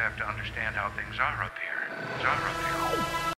have to understand how things are up here. Things are up here.